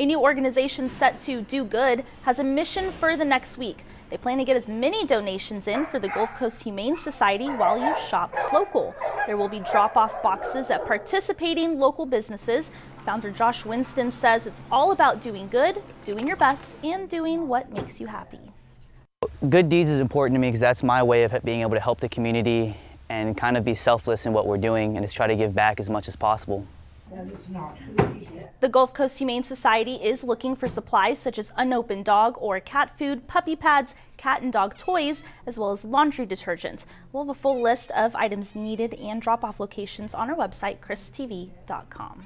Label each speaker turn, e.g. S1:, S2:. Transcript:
S1: A new organization set to do good has a mission for the next week. They plan to get as many donations in for the Gulf Coast Humane Society while you shop local. There will be drop off boxes at participating local businesses. Founder Josh Winston says it's all about doing good, doing your best, and doing what makes you happy.
S2: Good deeds is important to me because that's my way of being able to help the community and kind of be selfless in what we're doing and just try to give back as much as possible.
S1: The Gulf Coast Humane Society is looking for supplies such as unopened dog or cat food, puppy pads, cat and dog toys, as well as laundry detergent. We'll have a full list of items needed and drop-off locations on our website, kristv.com.